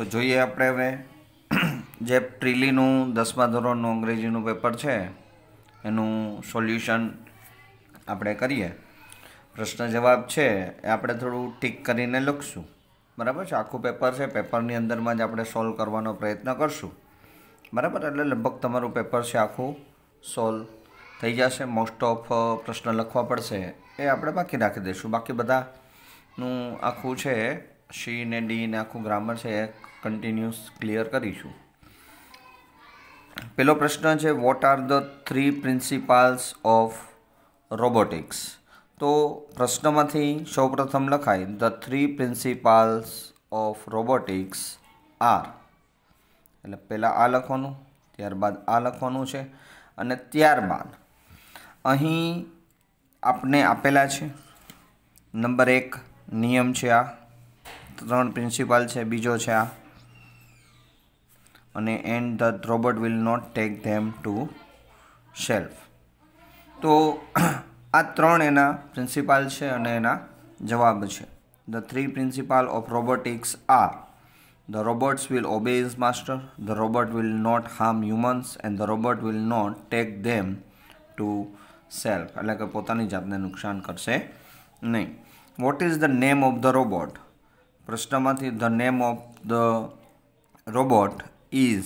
તો જોઈએ આપણે હવે જે ટ્રીલીનું દસમા ધોરણનું અંગ્રેજીનું પેપર છે, એનું સોલ્યુશન આપણે કરીએ. પ્રશ્ન જવાબ છે, એ આપણે થોડું ટીક કરીને લખશું. બરાબર છે? આખું પેપર છે, પેપરની અંદરમાં જ આપણે સોલ્વ કરવાનો પ્રયત્ન કરશું. બરાબર? એટલે લગભગ તમારું પેપર છે આખું સોલ્વ થઈ જશે. મોસ્ટ ઓફ પ્રશ્ન લખવા પડશે. એ આપણે બાકી રાખી દઈશું. બાકી બધાનું આખું છે સી ને ડી ને આખું ગ્રામર છે એ કન્ટિન્યુઅસ ક્લિયર કરીશું. પેલો પ્રશ્ન છે what are the three principles of robotics તો પ્રશ્નમાંથી સૌપ્રથમ લખાય the three principles of robotics are એટલે પહેલાં આ લખવાનું, ત્યારબાદ આ લખવાનું છે, અને ત્યારબાદ અહીં આપને આપેલા છે, નંબર એક નિયમ છે આ. ત્રણ પ્રિન્સિપાલ છે, બીજો છે આ. અને and the robot will not take them to shelf તો આ ત્રણ એના પ્રિન્સિપાલ છે અને એના જવાબ છે. The three principle of robotics are the robots will obey his master the robot will not harm humans and the robot will not take them to self એટલે કે પોતાની જાતને નુકસાન કરશે નહીં. What is the name of the robot પ્રશ્નમાંથી the name of the robot is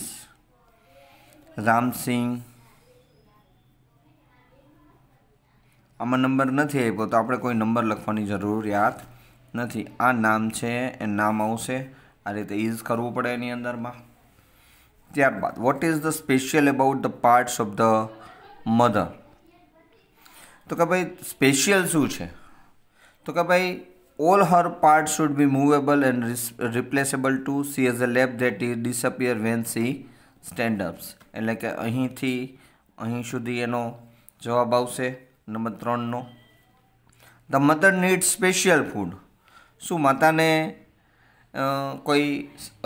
Ramsingh આમાં number નથી આપ્યો, તો આપણે કોઈ નંબર લખવાની જરૂરિયાત નથી. આ નામ છે, એ નામ આવશે. આ રીતે ઇઝ કરવું પડે એની અંદરમાં. ત્યારબાદ what is the special about the parts of the mother તો કે ભાઈ સ્પેશિયલ શું છે? તો કે ભાઈ all her part should be movable and replaceable to see as a lab that disappear disappear when she stand ups એટલે કે અહીંથી, અહીં સુધી એનો જવાબ આવશે નંબર ત્રણનો. The mother need special food શું માતાને કોઈ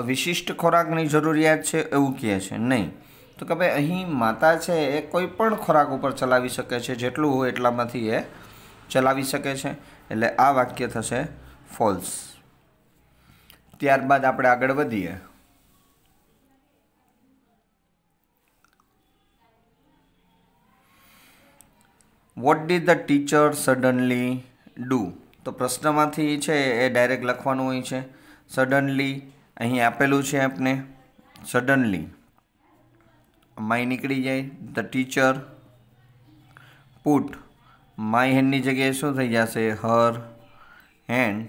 વિશિષ્ટ ખોરાકની જરૂરિયાત છે એવું કહે છે? નહીં. તો કે ભાઈ અહીં માતા છે એ કોઈ પણ ખોરાક ઉપર ચલાવી શકે છે, જેટલું હોય એટલામાંથી એ ચલાવી શકે છે. એટલે આ વાક્ય થશે ફોલ્સ ત્યારબાદ આપણે આગળ વધીએ. What did the teacher suddenly do તો પ્રશ્નમાંથી છે એ ડાયરેક્ટ લખવાનું હોય છે. સડનલી અહીં આપેલું છે આપને. સડનલી માય નીકળી જાય. ધ ટીચર પુટ માય હેન્ડની જગ્યાએ શું થઈ જશે? Her, hand,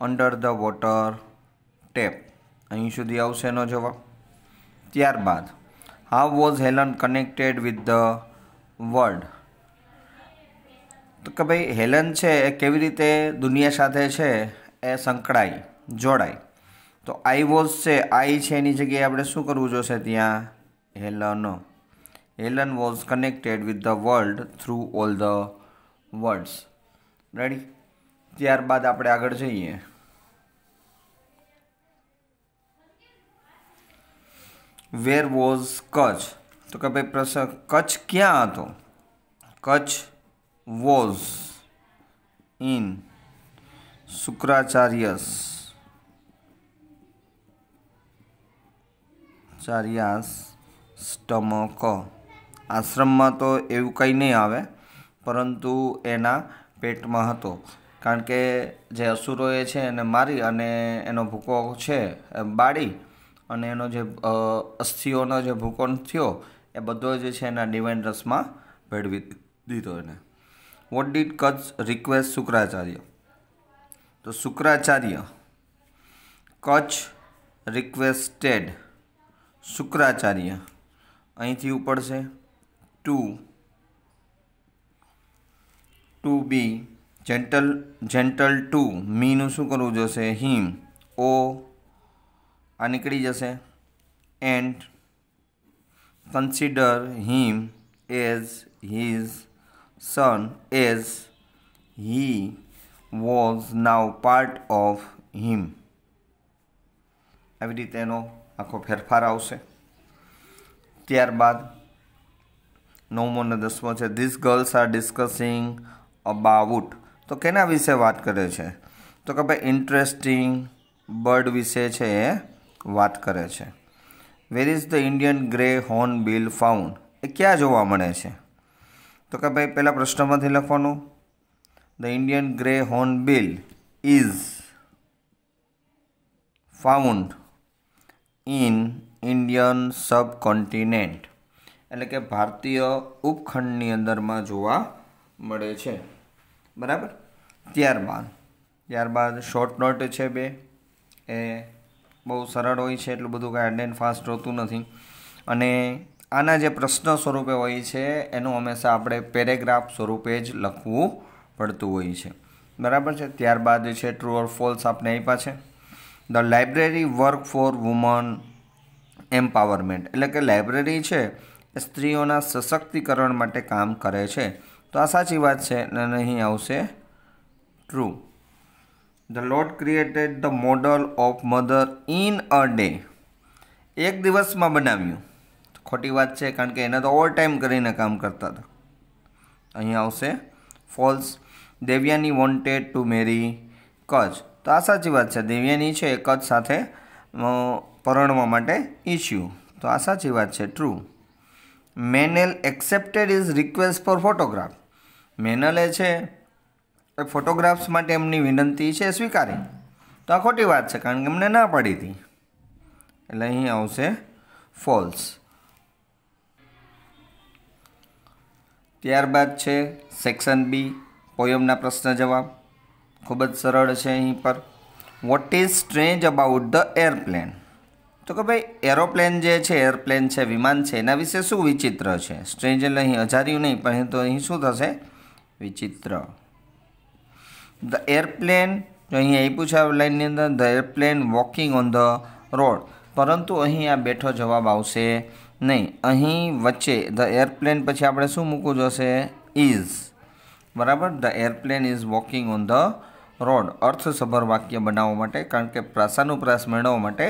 under the water, tap. અહીં સુધી આવશે એનો જવાબ. ત્યારબાદ, how was Helen connected with the world? તો કે ભાઈ, હેલન છે એ કેવી રીતે દુનિયા સાથે છે એ સંકળાય, જોડાય. તો આઈ વોઝ છે આઈ છે એની જગ્યાએ આપણે શું કરવું જોશે ત્યાં? Helen. Helen was connected with the world through all the words ready ત્યારબાદ આપણે આગળ જઈએ. Where was Kacha? તો કે ભાઈ, પ્રસંગ, કચ્છ ક્યાં હતો? Kacha was in Shukracharya's. ચાર્યાસ stomach. આશ્રમમાં તો એવું કંઈ નહીં આવે, પરંતુ એના પેટમાં હતો. કારણ કે જે અસુરોએ છે એને મારી અને એનો ભૂકો છે બાળી અને એનો જે અસ્થિઓનો જે ભૂકો થયો, એ બધો જે છે એના ડિવાઇન રસમાં ભેળવી દીધો એને. What did Kacha request Shukracharya? તો શુક્રાચાર્ય કચ્છ રિક્વેસ્ટેડ શુક્રાચાર્ય અહીંથી ઉપડશે. To to be gentle gentle to મીનું શું કરવું જોશે? હિમ ઓ આ નીકળી જશે. And consider him as his son as he was now part of him આવી રીતે એનો આખો ફેરફાર આવશે. ત્યારબાદ નવમો ને દસમો છે. This girls are discussing about તો કેના વિશે વાત કરે છે? તો કે ભાઈ ઇન્ટરેસ્ટિંગ બર્ડ વિશે છે એ વાત કરે છે. Where is the Indian grey hornbill found એ ક્યાં જોવા મળે છે? તો કે ભાઈ પહેલાં પ્રશ્નમાંથી લખવાનું. The Indian grey hornbill is found in Indian subcontinent એટલે કે ભારતીય ઉપખંડની અંદરમાં જોવા મળે છે. બરાબર? ત્યારબાદ ત્યારબાદ શોર્ટ નોટ છે બે. એ બહુ સરળ હોય છે, એટલું બધું કાંઈ હાર્ડ એન્ડ ફાસ્ટ હોતું નથી. અને આના જે પ્રશ્ન સ્વરૂપે હોય છે, એનું હંમેશા આપણે પેરેગ્રાફ સ્વરૂપે જ લખવું પડતું હોય છે. બરાબર છે? ત્યારબાદ છે ટ્રુ ઓર ફોલ્સ આપણે આપ્યા છે. The library work for woman empowerment એટલે કે લાઇબ્રેરી છે સ્ત્રીઓના સશક્તિકરણ માટે કામ કરે છે. તો આ સાચી વાત છે અને અહીં આવશે? True the lord created the model of mother in a day એક દિવસમાં બનાવ્યું. ખોટી વાત છે કારણ કે એને તો ઓવર ટાઈમ કરીને કામ કરતા હતા. અહીં આવશે. False Devyani wanted to marry Kacha તો આ સાચી વાત છે. દેવ્યાની છે કચ્છ સાથે પરણવા માટે ઇશ્યુ તો આ સાચી વાત છે. True મેનેલ accepted his request for photograph. મેનલે છે, એ ફોટોગ્રાફ્સ માટે એમની વિનંતી છે સ્વીકારી. તો આ ખોટી વાત છે, કારણ કે એમને ના પડી હતી. એટલે અહીં આવશે ફોલ્સ. ત્યારબાદ છે સેક્શન બી, પોયમના પ્રશ્ન જવાબ. ખૂબ જ સરળ છે અહીં પર. What is strange about the airplane તો કે ભાઈ, એરોપ્લેન જે છે, એરપ્લેન છે, વિમાન છે, એના વિશે શું વિચિત્ર છે? સ્ટ્રેન્જ એટલે અહીં અજાર્યું નહીં, પણ તો અહીં શું થશે? વિચિત્ર. ધ એરપ્લેન જો અહીં આપ્યું છે લાઇનની અંદર the airplane walking on the road પરંતુ અહીં આ બેઠો જવાબ આવશે નહીં. અહીં વચ્ચે ધ એરપ્લેન પછી આપણે શું મૂકવું જોશે? ઇઝ બરાબર? The airplane is walking on the road અર્થસભર વાક્ય બનાવવા માટે, કારણ કે પ્રાસાનુપ્રાસ મેળવવા માટે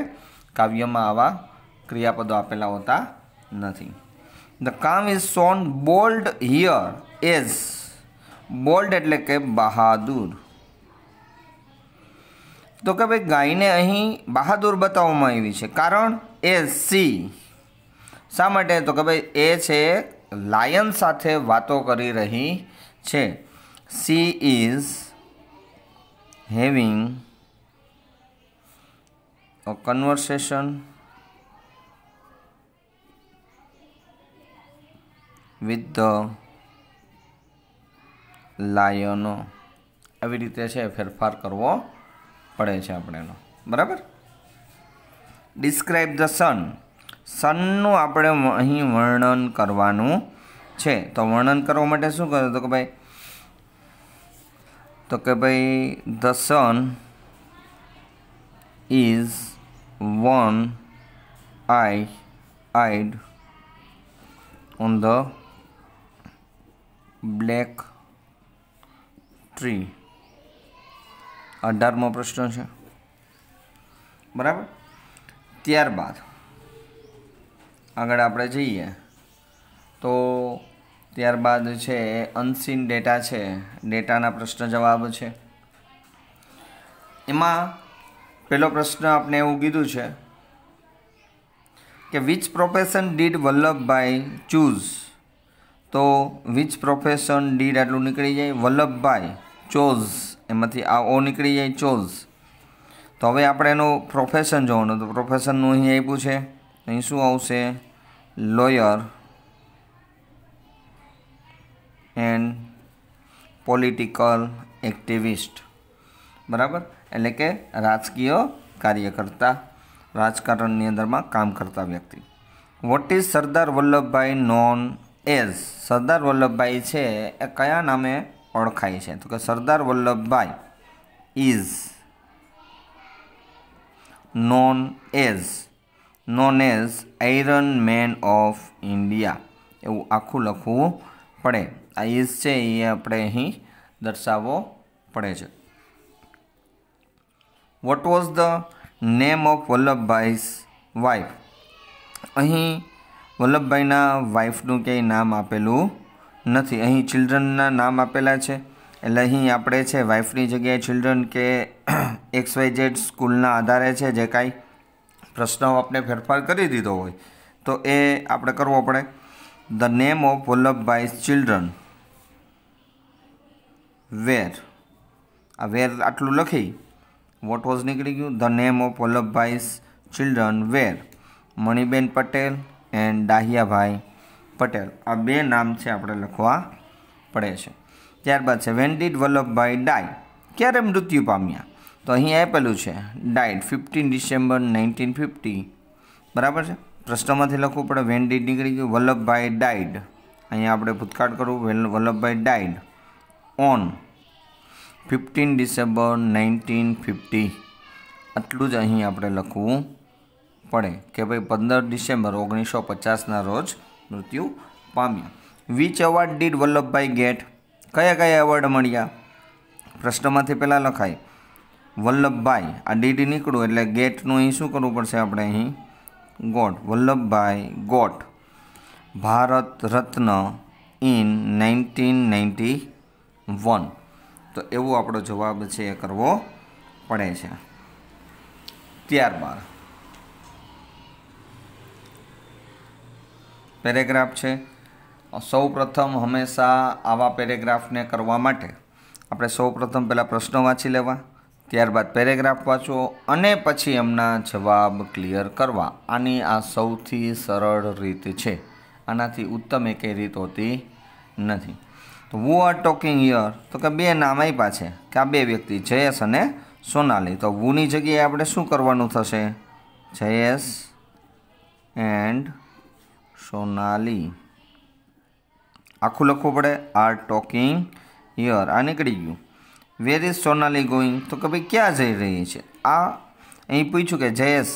કાવ્યમાં આવા ક્રિયાપદો આપેલા હોતા નથી. The calm is son bold here as bold એટલે કે બહાદુર. તો કે ભાઈ ગાયને અહીં બહાદુર બતાવવામાં આવી છે. કારણ એ સી. શા માટે? તો કે ભાઈ એ છે લાયન સાથે વાતો કરી રહી છે. She is having conversation with the લાયનો આવી રીતે છે ફેરફાર કરવો પડે છે આપણે એનો બરાબર? ડિસ્ક્રાઇબ ધ સન સનનું આપણે અહીં વર્ણન કરવાનું છે. તો વર્ણન કરવા માટે શું કર્યું તો કે ભાઈ, તો કે ભાઈ the sun is one eye eyed on the black tree અઢારમો પ્રશ્ન છે. બરાબર? ત્યારબાદ આગળ આપણે જઈએ. તો ત્યારબાદ છે અનસીન ડેટા છે. ડેટાના પ્રશ્ન જવાબ છે. એમાં પહેલો પ્રશ્ન આપણે એવું કીધું છે કે which profession did Vallabhbhai choose તો વિચ પ્રોફેશન ડીડ આટલું નીકળી જાય? વલ્લભભાઈ ચોઝ એમાંથી આ ઓ નીકળી જાય ચોઝ તો હવે આપણે એનું પ્રોફેશન જોવાનું. તો પ્રોફેશનનું અહીં આપ્યું છે. અહીં શું આવશે? લોયર એન્ડ પોલિટિકલ એક્ટિવિસ્ટ બરાબર? એટલે કે રાજકીય કાર્યકર્તા, રાજકારણની અંદરમાં કામ કરતા વ્યક્તિ. What is Sardar Vallabhbhai known as Sardar Vallabhbhai છે એ કયા નામે ઓળખાય છે? તો કે Sardar Vallabhbhai is known as known as iron man of India એવું આખું લખવું પડે. આ ઇઝ છે એ આપણે અહીં દર્શાવવો પડે છે. What was the name of Vallabhbhai's wife અહીં વલ્લભભાઈના વાઇફનું ક્યાંય નામ આપેલું નથી. અહીં ચિલ્ડ્રનના નામ આપેલા છે. એટલે અહીં આપણે છે વાઇફની જગ્યાએ ચિલ્ડ્રન કે એક્સ વાય ઝેડ સ્કૂલના આધારે છે જે કાંઈ પ્રશ્ન આપણે ફેરફાર કરી દીધો હોય, તો એ આપણે કરવો પડે. The name of Vallabhbhai children were આ વેર આટલું લખી વોટ વોઝ નીકળી ગયું? The name of Vallabhbhai's children were Maniben Patel and Dahyabhai Patel આ બે નામ છે આપણે લખવા પડે છે. ત્યારબાદ છે વેન ડીડ વલ્લભભાઈ ડાય ક્યારે મૃત્યુ પામ્યા? તો અહીં આપેલું છે died fifteen December nineteen fifty બરાબર છે? પ્રશ્નમાંથી લખવું પડે વેન ડીડ નીકળી ગયું? વલ્લભભાઈ ડાયડ અહીંયા આપણે ભૂતકાળ કરવું Vallabhbhai died on fifteen December nineteen fifty. આટલું જ અહીં આપણે લખવું પડે કે ભાઈ પંદર ડિસેમ્બર ઓગણીસો પચાસના રોજ મૃત્યુ પામ્યા. Which award did Vallabhbhai get કયા કયા એવોર્ડ મળ્યા? પ્રશ્નમાંથી પહેલાં લખાય. વલ્લભભાઈ, આ ડીડ નીકળું એટલે ગેટનું અહીં શું કરવું પડશે આપણે અહીં? Got Vallabhbhai got Bharat Ratna in nineteen ninety one. તો એવો આપણો જવાબ છે એ કરવો પડે છે. ત્યારબાદ પેરેગ્રાફ છે. સૌ પ્રથમ હંમેશા આવા પેરેગ્રાફને કરવા માટે આપણે સૌ પ્રથમ પહેલાં પ્રશ્નો વાંચી લેવા, ત્યારબાદ પેરેગ્રાફ વાંચવો અને પછી એમના જવાબ ક્લિયર કરવા. આની આ સૌથી સરળ રીત છે. આનાથી ઉત્તમ એકે રીત હોતી નથી. તો વુ આર ટોકિંગ યર તો કે બે નામ આપ્યા છે, કે આ બે વ્યક્તિ, જયેશ અને સોનાલી. તો વુની જગ્યાએ આપણે શું કરવાનું થશે? જયેશ એન્ડ સોનાલી. આખું લખવું પડે આર ટોકિંગ યર આ નીકળી ગયું. વેર ઇઝ સોનાલી ગોઈંગ તો કે ભાઈ, ક્યાં જઈ રહી છે? આ અહીં પૂછ્યું કે Jayesh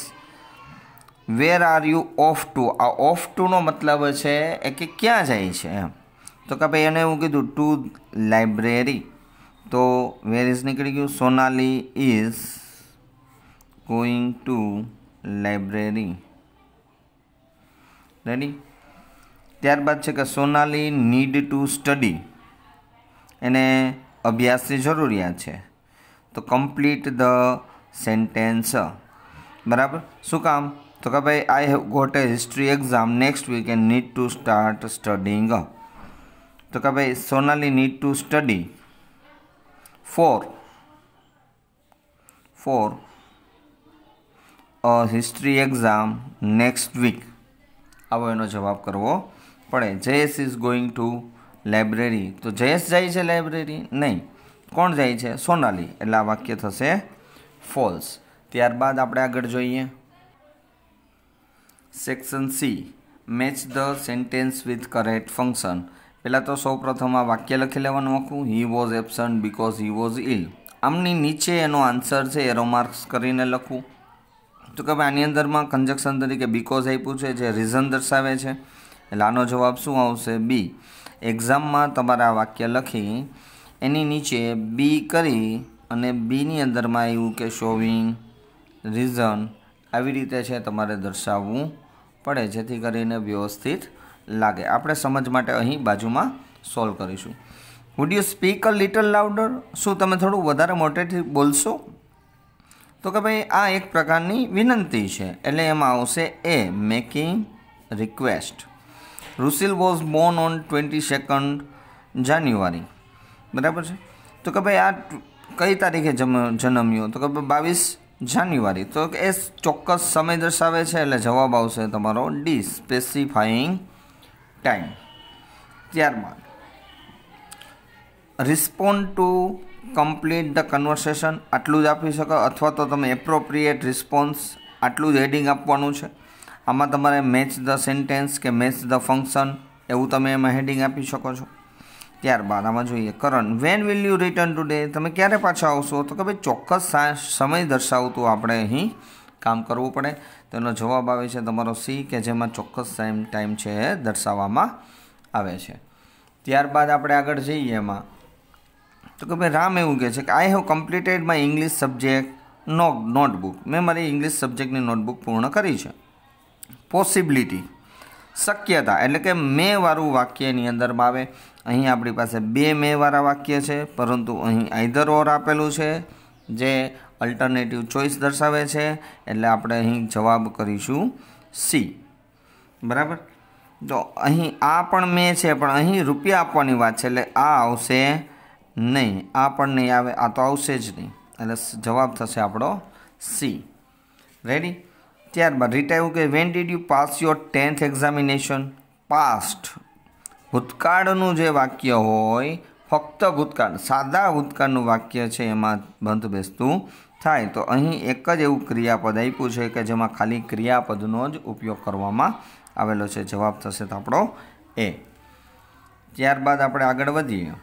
where are you off to આ ઓફ ટુનો મતલબ છે એ કે ક્યાં જાય છે એમ. તો કે ભાઈ એને એવું કીધું ટુ લાઇબ્રેરી તો વેર ઇઝ નીકળી ગયું? Sonali is going to library ready ત્યારબાદ છે કે સોનાલી નીડ ટુ સ્ટડી એને અભ્યાસની જરૂરિયાત છે. તો કમ્પ્લીટ ધ સેન્ટેન્સ બરાબર? શું કામ? તો કે ભાઈ I have got a history exam next week and need to start studying તો કે ભાઈ, Sonali need to study for for a history exam next week આવો એનો જવાબ કરવો પડે. Jayesh is going to library તો જયેશ જાય છે લાઇબ્રેરી નહીં. કોણ જાય છે? સોનાલી. એટલે આ વાક્ય થશે ફોલ્સ ત્યારબાદ આપણે આગળ જોઈએ. Section C match the sentence with correct function પહેલાં તો સૌ પ્રથમ આ વાક્ય લખી લેવાનું આખું. He was absent because he was ill આમની નીચે એનો આન્સર છે એરો માર્ક્સ કરીને લખવું તો કે ભાઈ, આની અંદરમાં કન્જક્શન તરીકે બીકોઝ આપ્યું છે, જે રીઝન દર્શાવે છે. એટલે આનો જવાબ શું આવશે? બી એક્ઝામમાં તમારે વાક્ય લખી, એની નીચે બી કરી અને બીની અંદરમાં આવ્યું કે શોવિંગ રીઝન આવી રીતે છે તમારે દર્શાવવું પડે, જેથી કરીને વ્યવસ્થિત લાગે. આપણે સમજ માટે અહીં બાજુમાં સોલ્વ કરીશું. Would you speak a little louder શું તમે થોડું વધારે મોટેથી બોલશો? તો કે ભાઈ, આ એક પ્રકારની વિનંતી છે. એટલે એમાં આવશે એ making request Rusil was born on twenty second January બરાબર છે? તો કે ભાઈ, આ કઈ તારીખે જમ જન્મ્યો? તો કે ભાઈ, બાવીસ જાન્યુઆરી તો એ ચોક્કસ સમય દર્શાવે છે એટલે જવાબ આવશે તમારો ડી સ્પેસિફાઈંગ ટાઈમ ત્યારબાદ respond to complete the conversation આટલું જ આપી શકો, અથવા તો તમે એપ્રોપ્રિએટ રિસ્પોન્સ આટલું જ હેડિંગ આપવાનું છે. આમાં તમારે મેચ ધ સેન્ટેન્સ કે મેચ ધ ફંક્શન એવું તમે એમાં હેડિંગ આપી શકો છો. ત્યારબાદ આમાં જોઈએ, Karan when will you return today તમે ક્યારે પાછા આવશો? તો કે ભાઈ ચોક્કસ સમય દર્શાવતું આપણે અહીં કામ કરવું પડે. તેનો જવાબ આવે છે તમારો સી, કે જેમાં ચોક્કસ ટાઈમ ટાઈમ છે એ દર્શાવવામાં આવે છે. ત્યારબાદ આપણે આગળ જઈએ એમાં. તો કે ભાઈ રામ એવું કહે છે કે I have completed my English subject no notebook મેં મારી ઇંગ્લિશ સબ્જેક્ટની નોટબુક પૂર્ણ કરી છે. પોસિબિલિટી શક્યતા. એટલે કે મેં વાળું વાક્યની અંદરમાં આવે. અહીં આપણી પાસે બે મેં વાળા વાક્ય છે, પરંતુ અહીં આઈધર ઓર આપેલું છે, જે અલ્ટરનેટિવ ચોઇસ દર્શાવે છે. એટલે આપણે અહીં જવાબ કરીશું સી બરાબર? તો અહીં આ પણ મેં છે, પણ અહીં રૂપિયા આપવાની વાત છે, એટલે આ આવશે નહીં. આ પણ નહીં આવે, આ તો આવશે જ નહીં. એટલે જવાબ થશે આપણો સી રેડી ત્યારબાદ રીટા એવું કે when did you pass your tenth examination past ભૂતકાળનું જે વાક્ય હોય, ફક્ત ભૂતકાળ, સાદા ભૂતકાળનું વાક્ય છે એમાં બંધ બેસતું થાય તો અહીં એક જ એવું ક્રિયાપદ આપ્યું છે કે જેમાં ખાલી ક્રિયાપદનો જ ઉપયોગ કરવામાં આવેલો છે. જવાબ થશે તો આપણો એ. ત્યારબાદ આપણે આગળ વધીએ.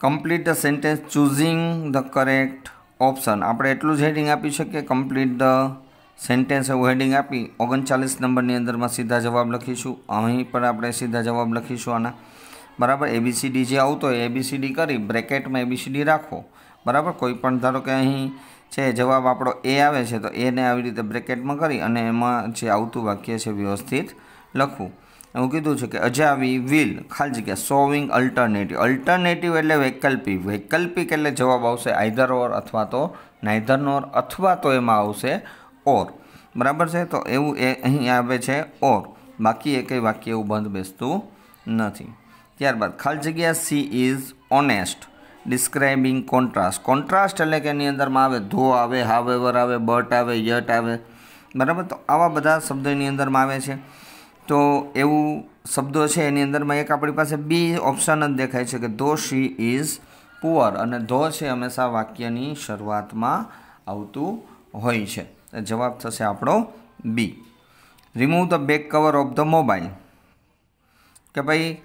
Complete the sentence choosing the correct option આપણે એટલું જ હેડિંગ આપી શકીએ. કમ્પ્લીટ ધ સેન્ટેન્સ એવું હેડિંગ આપી, ઓગણચાલીસ નંબરની અંદરમાં સીધા જવાબ લખીશું. અહીં પણ આપણે સીધા જવાબ લખીશું આના. બરાબર? એબીસીડી જે આવતો હોય એબીસીડી કરી, બ્રેકેટમાં એબીસીડી રાખો. બરાબર? કોઈ પણ ધારો કે અહીં છે, જવાબ આપણો એ આવે છે, તો એને આવી રીતે બ્રેકેટમાં કરી અને એમાં જે આવતું વાક્ય છે વ્યવસ્થિત લખવું. એવું કીધું છે કે અજાવી વિલ ખાલી જગ્યા સોવિંગ અલ્ટરનેટિવ અલ્ટરનેટિવ એટલે વૈકલ્પિક. વૈકલ્પિક એટલે જવાબ આવશે આઈધર ઓર અથવા તો નાઇધર ઓર અથવા તો એમાં આવશે ઓર. બરાબર છે? તો એવું એ અહીં આવે છે ઓર. બાકી એકેય વાક્ય એવું બંધ બેસતું નથી. ત્યારબાદ, ખાલી જગ્યા she is honest. Describing contrast. Contrast એટલે કે એની અંદરમાં આવે ધો આવે, હાવેવર આવે, બટ આવે, યટ આવે. બરાબર? તો આવા બધા શબ્દો એની અંદરમાં આવે છે. તો એવું શબ્દો છે એની અંદરમાં એક આપણી પાસે બી ઓપ્શન જ દેખાય છે કે ધો શી ઇઝ પુઅર. અને ધો છે હંમેશા વાક્યની શરૂઆતમાં આવતું હોય છે. જવાબ થશે આપણો B remove the back cover of the mobile કે ભાઈ,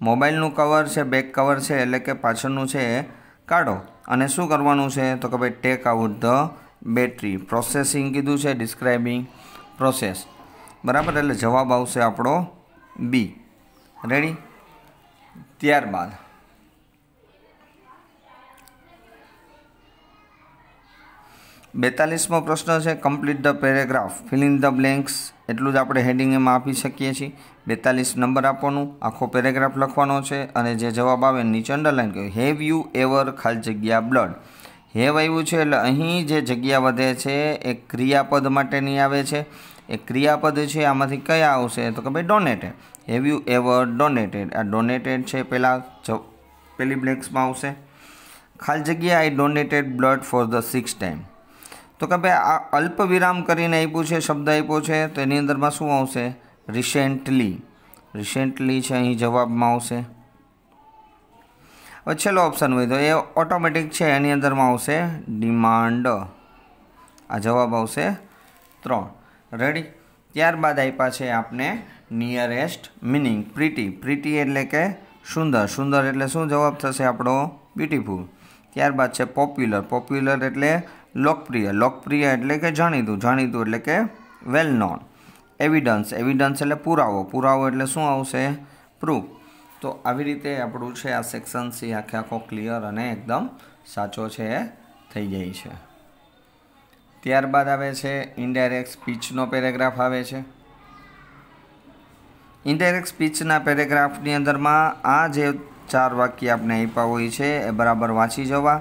મોબાઈલનું કવર છે બેક કવર છે, એટલે કે પાછળનું છે કાઢો. અને શું કરવાનું છે? તો કે ભાઈ take out the battery processing કીધું છે ડિસ્ક્રાઇબિંગ પ્રોસેસ બરાબર? એટલે જવાબ આવશે આપણો બી રેડી ત્યારબાદ. બેતાલીસમો પ્રશ્ન છે complete the paragraph filling the blanks એટલું જ આપણે હેડિંગ એમાં આપી શકીએ છીએ. બેતાલીસ નંબર આપવાનું, આખો પેરેગ્રાફ લખવાનો છે અને જે જવાબ આવે નીચે અંડરલાઇન કહ્યું હેવ યુ એવર ખાલી જગ્યા બ્લડ હેવ આવ્યું છે એટલે અહીં જે જગ્યા વધે છે, એ ક્રિયાપદ માટેની આવે છે. એ ક્રિયાપદ છે, આમાંથી કયા આવશે? તો કે ભાઈ donated have you ever donated આ ડોનેટેડ છે પહેલાં પેલી બ્લેક્સમાં આવશે. ખાલી જગ્યા I donated blood for the six time તો કે ભાઈ આ અલ્પ વિરામ કરીને આપ્યું છે, શબ્દ આપ્યો છે, તો એની અંદરમાં શું આવશે? રિસેન્ટલી રિસેન્ટલી છે, અહીં જવાબમાં આવશે. હવે છેલ્લો ઓપ્શન હોય તો એ ઓટોમેટિક છે, એની અંદરમાં આવશે ડિમાન્ડ આ જવાબ આવશે ત્રણ. રેડી ત્યારબાદ આપ્યા છે આપને નિયરેસ્ટ મિનિંગ પ્રીટી પ્રીટી એટલે કે સુંદર. સુંદર એટલે શું? જવાબ થશે આપણો બ્યુટીફુલ ત્યારબાદ છે પોપ્યુલર પોપ્યુલર એટલે લોકપ્રિય. લોકપ્રિય એટલે કે જાણીતું. જાણીતું એટલે કે વેલ નોન એવિડન્સ એવિડન્સ એટલે પુરાવો. પુરાવો એટલે શું આવશે? પ્રૂફ તો આવી રીતે આપણું છે આ સેક્શન સી આખે આખો ક્લિયર અને એકદમ સાચો છે, થઈ જાય છે. ત્યારબાદ આવે છે ઇનડાયરેક્ટ સ્પીચનો પેરેગ્રાફ આવે છે. ઇનડાયરેક્ટ સ્પીચના પેરેગ્રાફની અંદરમાં આ જે ચાર વાક્ય આપણે આપ્યા હોય છે, એ બરાબર વાંચી જવા.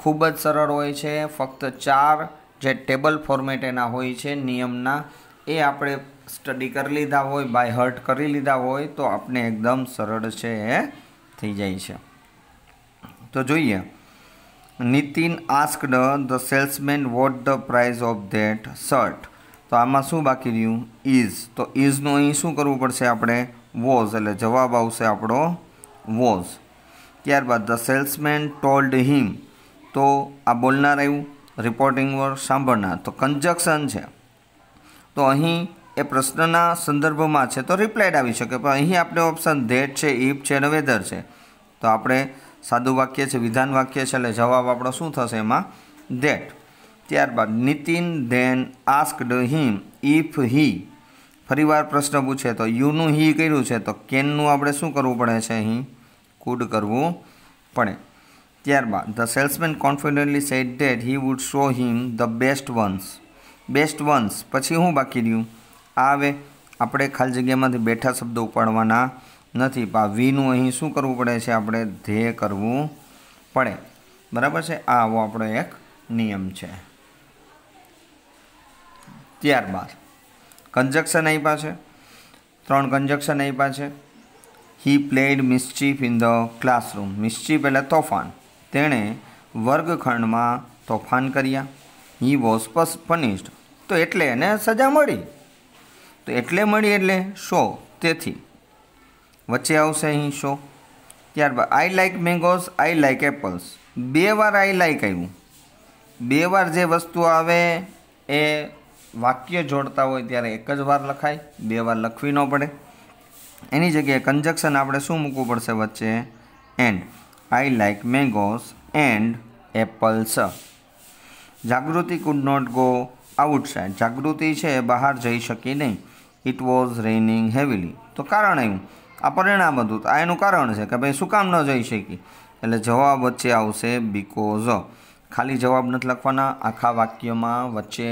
ખૂબ જ સરળ હોય છે. ફક્ત ચાર જે ટેબલ ફોર્મેટ એના હોય છે, નિયમના, એ આપણે સ્ટડી કરી લીધા હોય બાય હર્ટ કરી લીધા હોય, તો આપણે એકદમ સરળ છે એ થઈ જાય છે. તો જોઈએ. Nitin asked the salesman what the price of that shirt તો આમાં શું બાકી રહ્યું? ઇઝ તો ઇઝનું અહીં શું કરવું પડશે આપણે? વોઝ એટલે જવાબ આવશે આપણો વોઝ ત્યારબાદ ધ સેલ્સમેન ટોલ્ડ હિમ તો આ બોલનાર આવ્યું રિપોર્ટિંગ વર્ડ સાંભળનાર. તો કન્જક્શન છે. તો અહીં એ પ્રશ્નના સંદર્ભમાં છે, તો રિપ્લાઇડ આવી શકે. પણ અહીં આપણે ઓપ્શન ધેટ છે ઇફ છે અને વેધર છે. તો આપણે સાદું વાક્ય છે, વિધાન વાક્ય છે, એટલે જવાબ આપણો શું થશે એમાં? ધેટ ત્યારબાદ Nitin then asked him if he ફરીવાર પ્રશ્ન પૂછે તો યુનું હી કર્યું છે, તો કેનનું આપણે શું કરવું પડે છે અહીં? કુડ કરવું પડે. ત્યારબાદ the salesman confidently said that he would show him the best ones best ones પછી હું બાકી રહ્યું? આ આવે આપણે ખાલી જગ્યામાંથી બેઠા શબ્દો ઉપાડવાના નથી, પા, વીનું અહીં શું કરવું પડે છે? આપણે ધ્યેય કરવું પડે. બરાબર છે? આ આવો આપણો એક નિયમ છે. ત્યારબાદ કન્જક્શન આપ્યા છે? ત્રણ કન્જક્શન આપ્યા છે. He played mischief in the classroom mischief એટલે તોફાન. તેણે વર્ગખંડમાં તોફાન કર્યા. હી વોઝ પનિશ્ડ તો એટલે એને સજા મળી. તો એટલે મળી એટલે શો? તેથી. વચ્ચે આવશે અહીં શો. ત્યારબાદ I like mangoes I like apples બે વાર આઈ લાઇક આવ્યું. બે વાર જે વસ્તુ આવે એ વાક્ય જોડતા હોય ત્યારે એક જ વાર લખાય. બે વાર લખવી ન પડે. એની જગ્યાએ કન્જક્શન આપણે શું મૂકવું પડશે વચ્ચે? And I like mangoes and apples Jagruti could not go outside Jagruti છે, બહાર જઈ શકી નહીં. ઇટ વોઝ રેનિંગ હેવીલી તો કારણ આવ્યું આ પરિણામ હતું. આ એનું કારણ છે કે ભાઈ શું કામ ન જઈ શકી? એટલે જવાબ વચ્ચે આવશે બીકોઝ ખાલી જવાબ નથી લખવાના. આખા વાક્યમાં વચ્ચે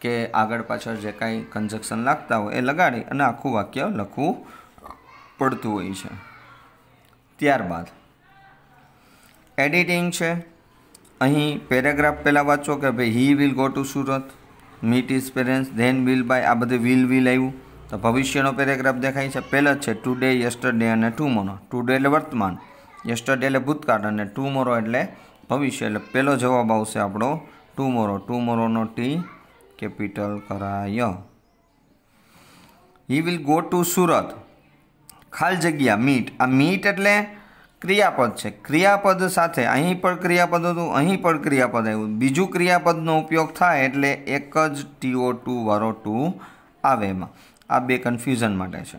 કે આગળ પાછળ જે કાંઈ કન્જક્શન લાગતા હોય એ લગાડી અને આખું વાક્ય લખવું પડતું હોય છે. ત્યારબાદ એડિટિંગ છે. અહીં પેરેગ્રાફ પહેલાં વાંચો કે ભાઈ he will go to Surat meet his parents then will buy આ બધું વિલ વિલ આવ્યું. તો ભવિષ્યનો પેરેગ્રાફ દેખાય છે. પહેલો જ છે ટુડે યસ્ટરડે અને ટુમોરો ટુડે એટલે વર્તમાન યસ્ટરડે એટલે ભૂતકાળ અને ટુમોરો એટલે ભવિષ્ય. એટલે પહેલો જવાબ આવશે આપણો ટુમોરો ટુમોરોનો ટી કેપિટલ કરાય. He will go to Surat. ખાલ જગ્યા મીટ આ મીટ એટલે ક્રિયાપદ છે. ક્રિયાપદ સાથે અહીં પણ ક્રિયાપદ હતું, અહીં પણ ક્રિયાપદ આવ્યું. બીજું ક્રિયાપદનો ઉપયોગ થાય એટલે એક જ ટીઓ ટુ વાળો ટુ આવે એમાં. આ બે કન્ફ્યુઝન માટે છે.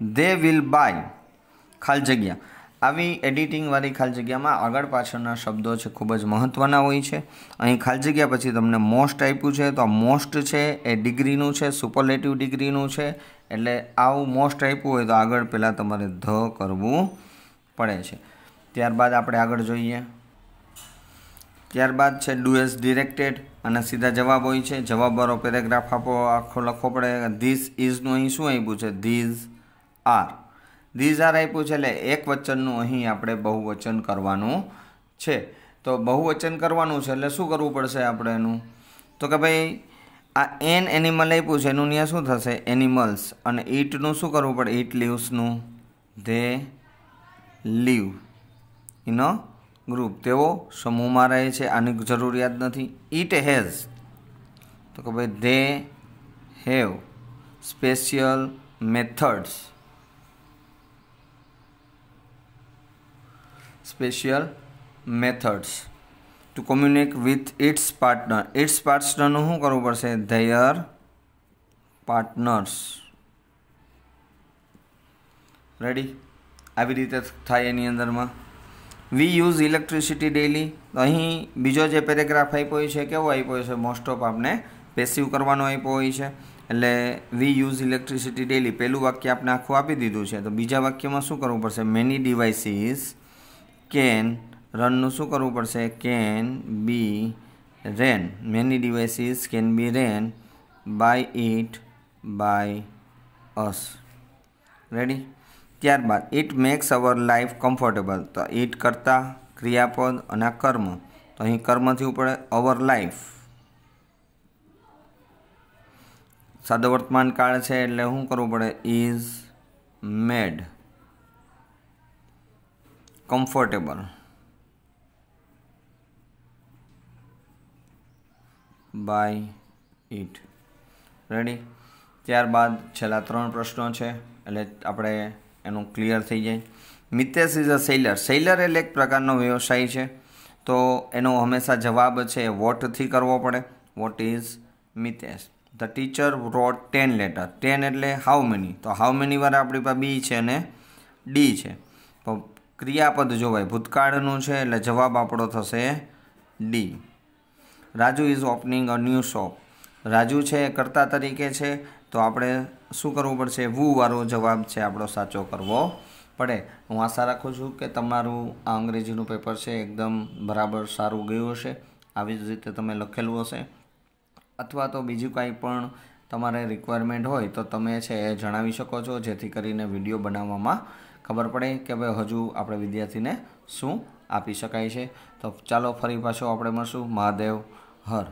દે વિલ બાય ખાલ જગ્યા. આવી એડિટિંગવાળી ખાલ જગ્યામાં આગળ પાછળના શબ્દો છે, ખૂબ જ મહત્ત્વના હોય છે. અહીં ખાલ જગ્યા પછી તમને મોસ્ટ આપ્યું છે, તો આ મોસ્ટ છે, એ ડિગ્રીનું છે સુપરલેટિવ ડિગ્રીનું છે. એટલે આવું મોસ્ટ આપ્યું હોય તો આગળ પહેલાં તમારે ધ કરવું પડે છે. ત્યારબાદ આપણે આગળ જોઈએ. ત્યારબાદ છે ડુ એસ ડિરેક્ટેડ અને સીધા જવાબ હોય છે. જવાબવાળો પેરેગ્રાફ આપો, આખો લખવો પડે. ધીસ ઇઝનું અહીં શું આપ્યું છે? ધીઝ આર ધીઝ આર આપ્યું છે એટલે એક વચનનું અહીં આપણે બહુવચન કરવાનું છે. તો બહુવચન કરવાનું છે એટલે શું કરવું પડશે આપણે એનું? તો કે ભાઈ, આ એન એનિમલ આપ્યું છે, એનું ત્યાં શું થશે? એનિમલ્સ અને ઈટનું શું કરવું પડે? ઈટ લીવ્સનું they live. In a group. તેઓ સમૂહમાં રહે છે. આની જરૂરિયાત નથી. It has. તો કે ભાઈ, they have special methods. Special methods. To communicate with its partner. Its પાર્ટનરનું શું કરવું પડશે? Their partners. રેડી? આવી રીતે થાય એની અંદરમાં. વી યુઝ ઇલેક્ટ્રિસિટી ડેલી અહીં બીજો જે પેરેગ્રાફ આપ્યો હોય છે, કેવો આપ્યો છે? મોસ્ટ ઓફ આપણે પેસિવ કરવાનો આપ્યો હોય છે. એટલે વી યુઝ ઇલેક્ટ્રિસિટી ડેલી પહેલું વાક્ય આપણે આખું આપી દીધું છે. તો બીજા વાક્યમાં શું કરવું પડશે? મેની ડિવાઇસીસ કેન રનનું શું કરવું પડશે? Can be ran many devices can be ran by it by us ready ત્યારબાદ it makes our life comfortable તો ઇટ કરતાં ક્રિયાપદ અને કર્મ. તો અહીં કર્મથી ઉપડે અવર લાઈફ સાદો વર્તમાન કાળ છે એટલે શું કરવું પડે? Is made comfortable by it ready ત્યારબાદ છેલ્લા ત્રણ પ્રશ્નો છે. એટલે આપણે એનું ક્લિયર થઈ જાય. Mitesh is a seller seller એટલે એક પ્રકારનો વ્યવસાય છે. તો એનો હંમેશા જવાબ છે વોટથી કરવો પડે. What is Mitesh. The teacher wrote ten letter ten એટલે હાઉ મેની તો હાઉ મેની વાર આપણી પાસે બી છે અને ડી છે. તો ક્રિયાપદ જોવાય. ભૂતકાળનું છે એટલે જવાબ આપણો થશે D Raju is opening a new shop Raju છે કર્તા તરીકે છે. તો આપણે શું કરવું પડશે? વાળો જવાબ છે આપણો સાચો કરવો પડે. હું આશા રાખું છું કે તમારું આ અંગ્રેજીનું પેપર છે એકદમ બરાબર સારું ગયું હશે. આવી જ રીતે તમે લખેલું હશે. અથવા તો બીજું કાંઈ પણ તમારે રિક્વાયરમેન્ટ હોય તો તમે છે એ જણાવી શકો છો, જેથી કરીને વીડિયો બનાવવામાં ખબર પડે કે ભાઈ હજુ આપણે વિદ્યાર્થીને શું આપી શકાય છે. તો ચાલો ફરી પાછો આપણે મળશું. મહાદેવ હર.